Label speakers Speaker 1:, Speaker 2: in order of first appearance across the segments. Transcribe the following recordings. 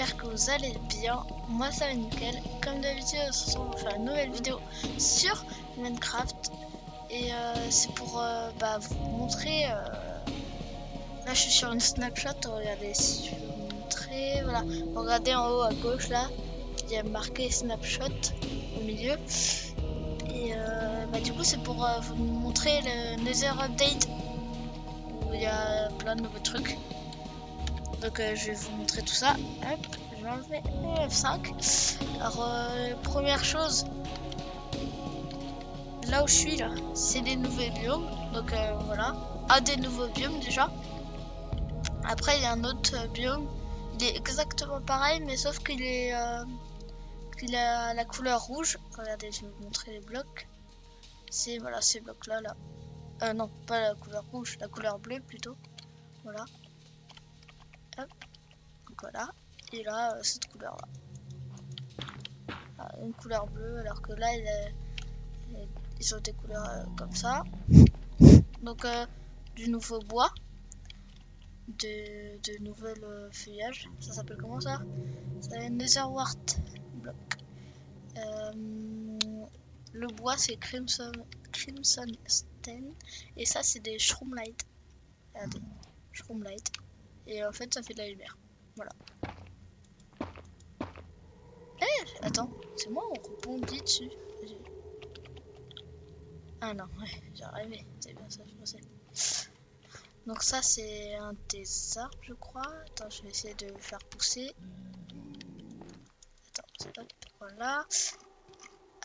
Speaker 1: j'espère que vous allez bien. Moi ça va nickel. Comme d'habitude, on va faire une nouvelle vidéo sur Minecraft. Et euh, c'est pour euh, bah, vous montrer. Euh, là, je suis sur une snapshot. Regardez, si je vais vous montrer. Voilà, regardez en haut à gauche là. Il y a marqué snapshot au milieu. Et bah, du coup, c'est pour vous montrer le Nether Update où il y a plein de nouveaux trucs. Donc euh, je vais vous montrer tout ça. Hop, je vais enlever F5. Alors euh, première chose, là où je suis là, c'est des nouveaux biomes. Donc euh, voilà, un des nouveaux biomes déjà. Après il y a un autre biome. Il est exactement pareil, mais sauf qu'il est qu'il a la couleur rouge. Regardez, je vais vous montrer les blocs. C'est voilà ces blocs là là. Euh, non, pas la couleur rouge, la couleur bleue plutôt. Voilà voilà. Et là, euh, cette couleur là. Ah, une couleur bleue, alors que là, ils ont des couleurs euh, comme ça. Donc, euh, du nouveau bois. De, de nouvelles feuillages. Ça s'appelle comment ça? C'est Netherwart block. le bois, c'est Crimson, Crimson Stain. Et ça, c'est des Shroomlight. Regardez, Shroomlight. Et en fait, ça fait de la lumière. Voilà. Eh, attends, c'est moi on rebondit dessus? Ah non, ouais, j'ai rêvé. C'est bien ça, je pensais. Donc ça, c'est un des arbres, je crois. Attends, je vais essayer de le faire pousser. Attends, c'est pas... Voilà.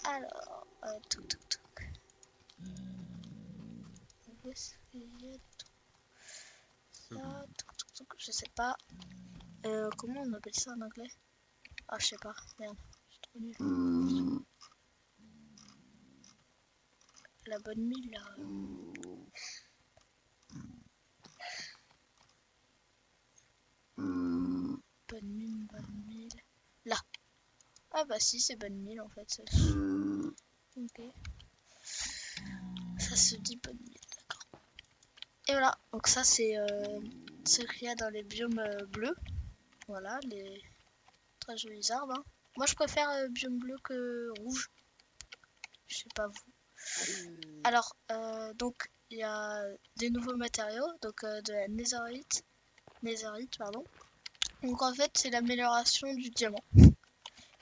Speaker 1: Alors, euh, tout, tout, qu'il y a tout Ça, je sais pas. Euh, comment on appelle ça en anglais? Ah, je sais pas. Merde, je trop nul. La bonne mille, là. Bonne mille, bonne mille. Là. Ah bah si, c'est bonne mille en fait. Ok. Ça se dit bonne mille, d'accord. Et voilà, donc ça c'est euh, ce qu'il y a dans les biomes euh, bleus. Voilà, les très jolis arbres. Hein. Moi, je préfère euh, biome bleu que rouge. Je sais pas vous. Alors, euh, donc, il y a des nouveaux matériaux, donc euh, de la netherite. Netherite, pardon. Donc, en fait, c'est l'amélioration du diamant.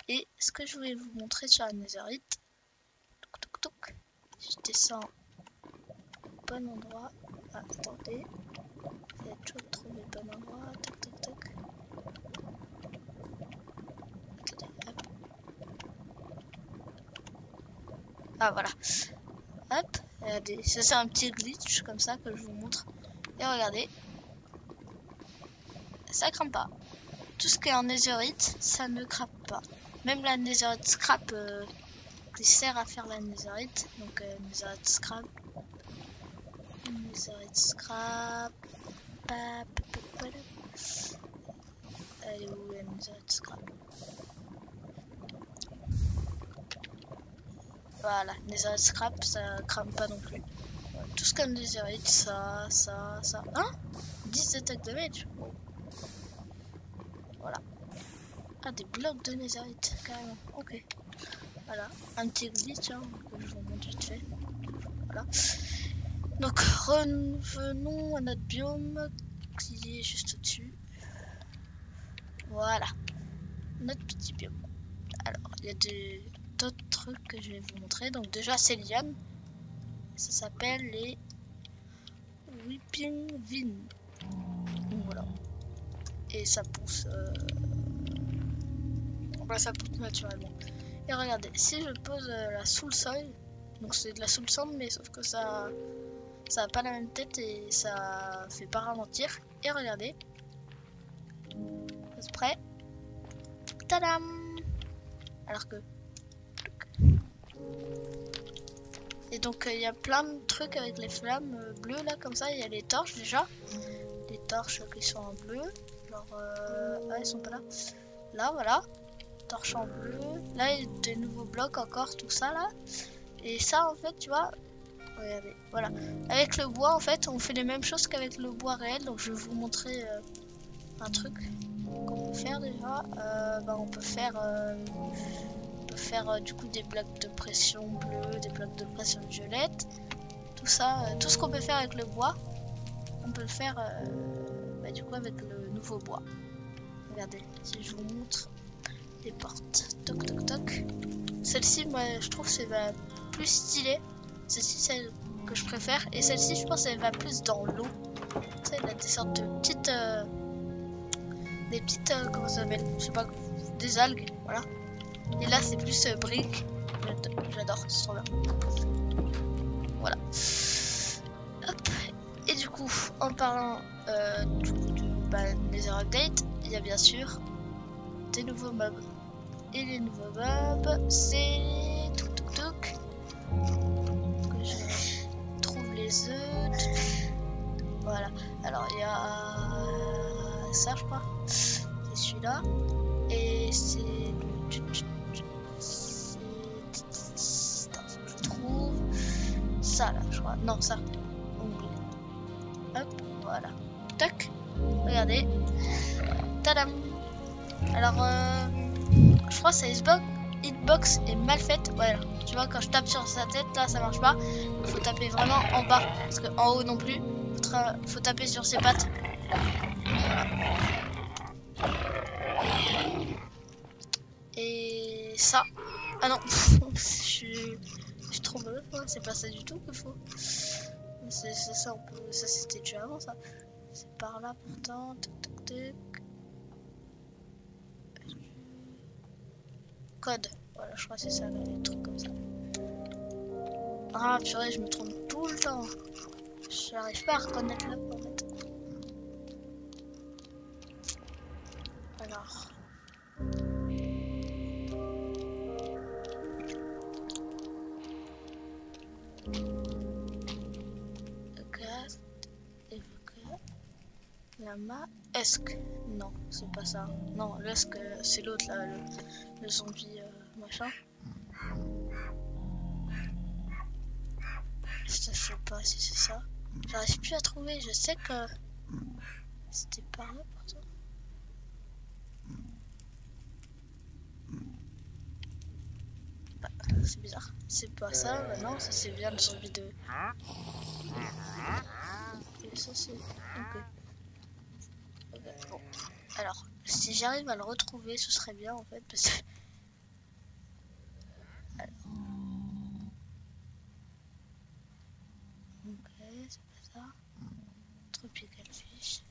Speaker 1: Et ce que je voulais vous montrer sur la netherite, je descends au bon endroit. Ah, attendez, le bon endroit. Ah voilà. Hop. Ça c'est un petit glitch comme ça que je vous montre. Et regardez. Ça crame pas. Tout ce qui est en netherite, ça ne crame pas. Même la netherite scrap euh, qui sert à faire la netherite. Donc euh, netherite scrap. Netherite scrap. Où la netherite scrap Voilà, ça crame pas non plus. Tout ce comme des ça, ça, ça. Hein? 10 attaques damage. Voilà. Ah, des blocs de netherite, carrément. Ok. Voilà, un petit glitch, hein, que je vous montre vite fait. Voilà. Donc, revenons à notre biome qui est juste au-dessus. Voilà. Notre petit biome. Alors, il y a d'autres trucs que je vais vous montrer. Donc déjà c'est liane. Ça s'appelle les Whipping Vin. Donc voilà. Et ça pousse. Euh... Bah, ça pousse naturellement. Et regardez, si je pose euh, la soul soil, donc c'est de la soul sand, mais sauf que ça ça a pas la même tête et ça fait pas ralentir. Et regardez. C'est prêt. Tadam Alors que Et donc il y a plein de trucs avec les flammes euh, bleues là comme ça. Il y a les torches déjà. Les torches qui sont en bleu. Genre euh... ah elles sont pas là. Là voilà. Torches en bleu. Là il y a des nouveaux blocs encore tout ça là. Et ça en fait tu vois. Voilà. Avec le bois en fait on fait les mêmes choses qu'avec le bois réel. Donc je vais vous montrer euh, un truc. Comment peut faire déjà euh, bah, On peut faire, euh, on peut faire du coup des blocs de pression bleue, des blocs de pression violette. Tout ça, tout ce qu'on peut faire avec le bois, on peut le faire bah, du coup avec le nouveau bois. Regardez, si je vous montre les portes. Toc toc toc. Celle-ci, moi je trouve c'est plus stylé. Celle-ci, celle que je préfère. Et celle-ci, je pense, elle va plus dans l'eau. Sais, elle a des sortes de petites des petites, euh, comment ça s'appelle? Je sais pas, des algues, voilà. Et là, c'est plus euh, briques. J'adore, ce trop là Voilà. Hop. Et du coup, en parlant euh, du du bah, Nether Update, il y a bien sûr des nouveaux mobs. Et les nouveaux mobs, c'est C'est celui-là. Et c'est je trouve ça là, je crois. Non, ça. Hop, voilà. Tac. Regardez. Tadam. Alors, euh, je crois que cette hitbox est mal faite. Voilà. Tu vois, quand je tape sur sa tête, là, ça marche pas. Il faut taper vraiment en bas. Parce qu'en haut non plus. Faut, faut taper sur ses pattes. Et ça. Ah non, je suis, trop mauvais, c'est pas ça du tout qu'il faut. C'est ça, on peut... ça c'était déjà avant ça. C'est par là pourtant. Code. Voilà, je crois que c'est ça, des trucs comme ça. Ah purée, je me trompe tout le temps. J'arrive pas à reconnaître la fait. Lama Esk. Non, c'est pas ça. Non, l'Esk, c'est l'autre là, le, zombie euh, machin. Je sais pas si c'est ça. J'arrive plus à trouver. Je sais que c'était par là pourtant. Bah, c'est bizarre. C'est pas ça. Bah non, ça c'est bien le zombie de. Ça c'est. Alors, si j'arrive à le retrouver, ce serait bien en fait, parce que... Alors... Ok, c'est pas ça. Tropical Fish.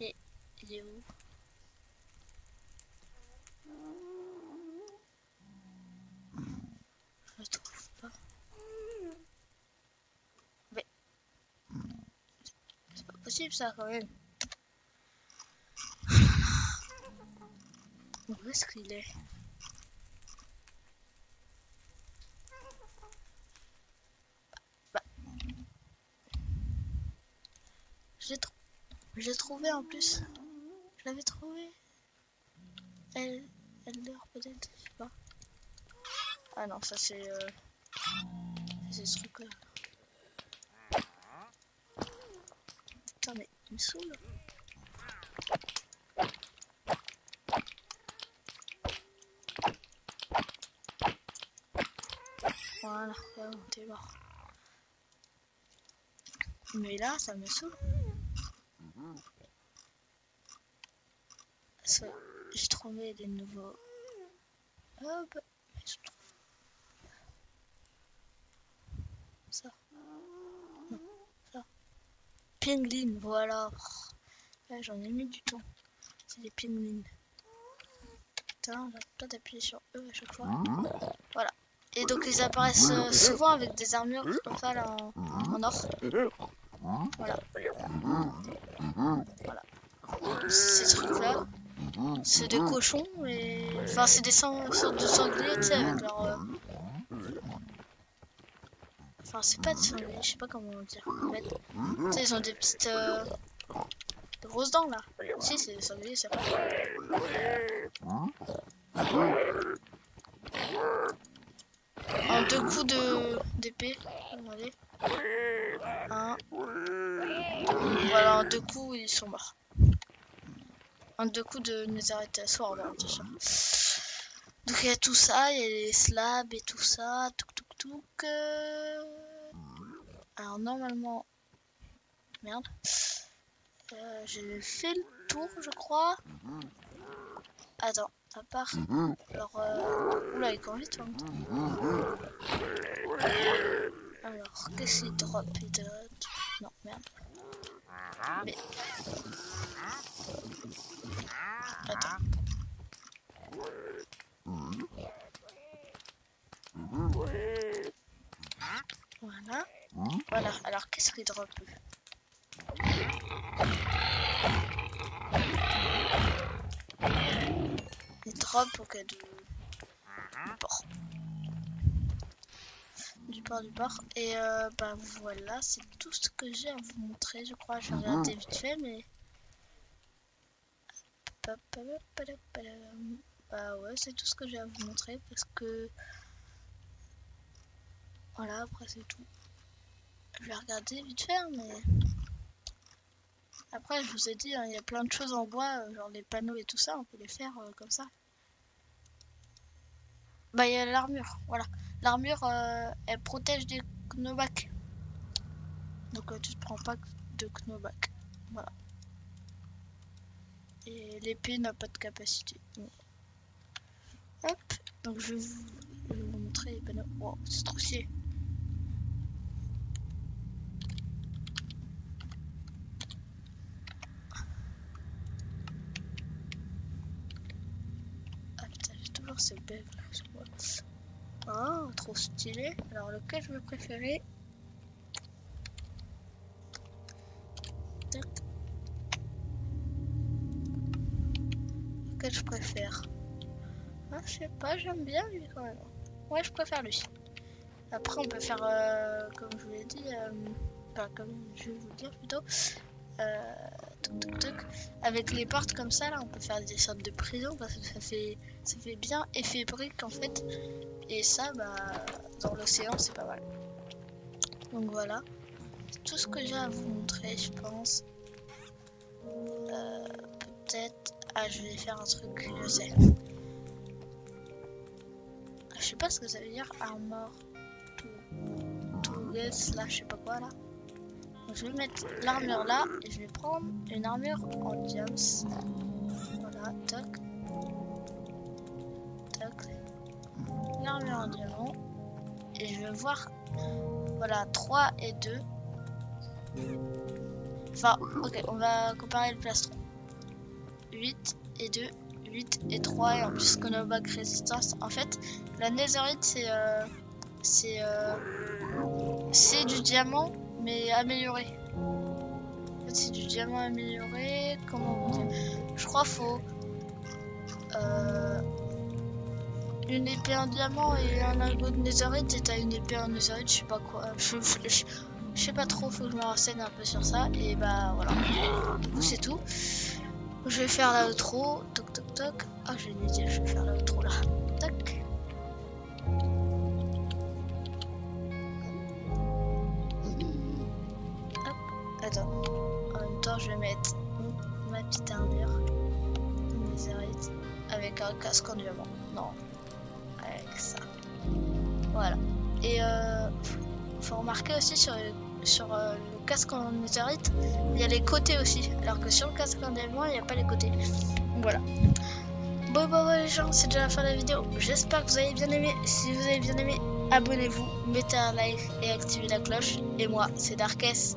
Speaker 1: Et il est où? Je le trouve pas. Mais c'est pas possible ça quand même. Où est-ce qu'il est, bah. J'ai trop je trouvé en plus. Je l'avais trouvé. Elle, elle dort peut-être, je sais pas. Ah non, ça c'est euh, c'est ce truc là. Putain mais il me saoule. Voilà, t'es mort. Mais là, ça me saoule. J'ai trouvé des nouveaux. Hop, Ça. Non, ça. Voilà. J'en ai mis du temps. C'est des penguins. Putain, j'ai pas d'appuyer sur eux à chaque fois. Voilà. Et donc ils apparaissent souvent avec des armures comme ça là en, en or. Voilà. Voilà. Ces trucs là. C'est des cochons et. Enfin, c'est des sortes de sangliers, tu sais, avec leur. Euh, enfin, c'est pas des sangliers, je sais pas comment dire. En fait, ils ont des petites. Euh... grosses dents là. Si, c'est des sangliers, c'est pas. En deux coups de d'épée. Regardez. Un. Voilà, en deux coups, ils sont morts. En deux coups de Netherite Sword, hein, déjà. Donc il y a tout ça, il y a les slabs et tout ça. Touk touk touk. euh. Alors normalement. Merde. Euh, J'ai fait le tour, je crois. Attends, à part. Alors, euh... oula, il court vite en même temps. Alors, qu'est-ce qu'il drop Il drop- Non, merde. Mais. Voilà. Voilà, alors qu'est-ce qu'il drop? Il drop au cas de... du port. Du port, du port. Et euh, bah voilà, c'est tout ce que j'ai à vous montrer, je crois. Je vais regarder vite fait, mais... Bah ouais, c'est tout ce que j'ai à vous montrer parce que... Voilà, après c'est tout. Je vais regarder vite fait, hein, mais... Après, je vous ai dit, hein, il y a plein de choses en bois, euh, genre les panneaux et tout ça, on peut les faire euh, comme ça. Bah, il y a l'armure, voilà. L'armure, euh, elle protège des knobacks. Donc, tu te prends pas de knoback. Voilà. L'épée n'a pas de capacité. Bon. Hop, donc je vais vous, montrer les panneaux. Wow, c'est trop stylé. Ah putain, j'ai toujours ce bug là. Oh, trop stylé. Alors, lequel je vais préférer Tac. Je préfère Ah, je sais pas, j'aime bien lui quand même. Ouais, je préfère lui. Après, on peut faire, euh, comme je vous l'ai dit, euh, enfin, comme je vais vous dire plutôt, euh, avec les portes comme ça, là, on peut faire des sortes de prisons parce que ça fait, ça fait bien effet brique en fait. Et ça, bah, dans l'océan, c'est pas mal. Donc voilà, tout ce que j'ai à vous montrer, je pense. Peut-être, ah, je vais faire un truc, je sais. Je sais pas ce que ça veut dire, armor to, to guess, là, je sais pas quoi là. Donc, je vais mettre l'armure là et je vais prendre une armure en diams. Voilà, toc. Toc. L'armure en diamant. Et je vais voir. Voilà, 3 et 2. Enfin, ok, on va comparer le plastron. 8 et 2, 8 et 3 et en plus Konoback résistance. En fait, la netherite c'est euh, c'est euh, c'est du diamant mais amélioré. En fait, c'est du diamant amélioré. Comment on dit? Je crois faut euh, une épée en diamant et un algo de netherite et t'as une épée en netherite, je sais pas quoi. Je- je sais pas trop, faut que je me renseigne un peu sur ça et bah voilà. Du coup c'est tout. Je vais faire la outro. Toc toc toc. Ah j'ai une idée, je vais faire la outro là. Tac. Hop. Attends. En même temps je vais mettre ma petite armure. Avec un casque en diamant. Non. Avec ça. Voilà. Et euh, faut remarquer aussi sur, sur euh, le casque en netherite, il y a les côtés aussi. Alors que sur le casque en diamant, il n'y a pas les côtés. Voilà. Bon bah ouais les gens, c'est déjà la fin de la vidéo. J'espère que vous avez bien aimé. Si vous avez bien aimé, abonnez-vous, mettez un like et activez la cloche. Et moi, c'est Darkest.